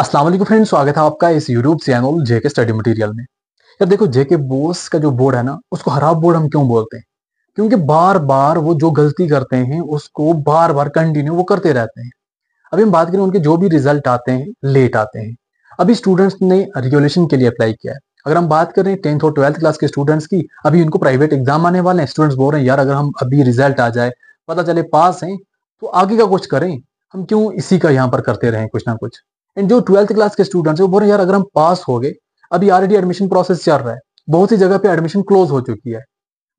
अस्सलाम वालेकुम फ्रेंड स्वागत है आपका इस YouTube channel J K study material में। यार देखो जेके बोस का जो बोर्ड है ना, उसको खराब बोर्ड हम क्यों बोलते हैं? क्योंकि बार बार वो जो गलती करते हैं, उसको बार बार कंटिन्यू वो करते रहते हैं। अभी हम बात करें उनके जो भी रिज़ल्ट आते हैं लेट आते हैं। अभी स्टूडेंट्स ने रेगुलेशन के लिए अप्लाई किया है। अगर हम बात करें टेंथ और ट्वेल्थ क्लास के स्टूडेंट्स की, अभी उनको प्राइवेट एग्ज़ाम आने वाले हैं। स्टूडेंट्स बोल रहे हैं, यार, अगर हम अभी रिज़ल्ट आ जाए, पता चले पास हैं तो आगे का कुछ करें। हम क्यों इसी का यहाँ पर करते रहें कुछ ना कुछ? एंड जो ट्वेल्थ क्लास के स्टूडेंट्स है, वो बोल रहे यार, अगर हम पास हो गए, अभी ऑलरेडी एडमिशन प्रोसेस चल रहा है। बहुत सी जगह पे एडमिशन क्लोज हो चुकी है।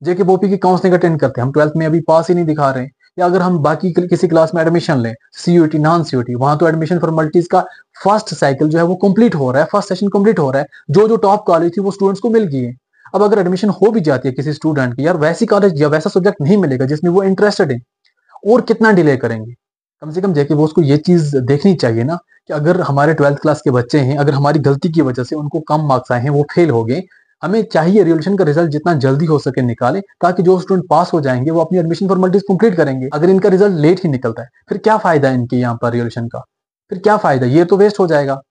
जेके बोपी की काउंसलिंग अटेंड करते। हैं हम ट्वेल्थ में अभी पास ही नहीं दिखा रहे हैं। या अगर हम बाकी किसी क्लास में एडमिशन लें सीयूटी नॉन सीयूटी वहाँ तो एडमिशन फॉर्मेलिटीज का फ़र्स्ट साइकिल जो है, वो कंप्लीट हो रहा है। फ़र्स्ट सेशन कंप्लीट हो रहा है। जो जो टॉप कॉलेज थी, वो स्टूडेंट्स को मिल गई है। अब अगर एडमिशन हो भी जाती है किसी स्टूडेंट की, यार, वैसी कॉलेज या वैसा सब्जेक्ट नहीं मिलेगा जिसमें वो इंटरेस्टेड है, और कितना डिले करेंगे? कम से कम जेके बोस को ये चीज़ देखनी चाहिए ना कि अगर हमारे ट्वेल्थ क्लास के बच्चे हैं, अगर हमारी गलती की वजह से उनको कम मार्क्स आए हैं, वो फेल हो गए, हमें चाहिए रिजोल्यूशन का रिज़ल्ट जितना जल्दी हो सके निकालें, ताकि जो स्टूडेंट पास हो जाएँगे, वो अपनी एडमिशन फॉर्मेलिटीज कंप्लीट करेंगे। अगर इनका रिज़ल्ट लेट ही निकलता है, फिर क्या फ़ायदा है इनके यहाँ पर रिजोल्यूशन का? फिर क्या फ़ायदा ये तो वेस्ट हो जाएगा।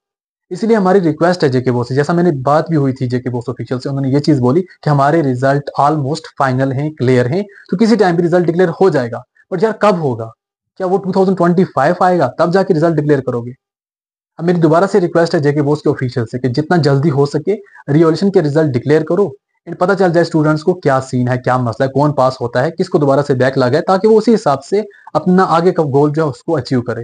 इसलिए हमारी रिक्वेस्ट है जेके बोस से, जैसा मैंने बात भी हुई थी जेके बोस ऑफिशियल से, उन्होंने ये चीज़ बोली कि हमारे रिज़ल्ट ऑलमोस्ट फाइनल हैं क्लियर हैं तो किसी टाइम भी रिज़ल्ट डिक्लेयर हो जाएगा। बट यार कब होगा? क्या वो 2025 आएगा, तब जाके रिज़ल्ट डिक्लेयर करोगे। अब मेरी दोबारा से रिक्वेस्ट है जेके बोस के ऑफिशियल से कि जितना जल्दी हो सके रिवोल्यूशन के रिज़ल्ट डिक्लेयर करो एंड पता चल जाए स्टूडेंट्स को क्या सीन है, क्या मसला है, कौन पास होता है, किसको दोबारा से बैक लगा है, ताकि वो उसी हिसाब से अपना आगे का गोल जो है उसको अचीव करे।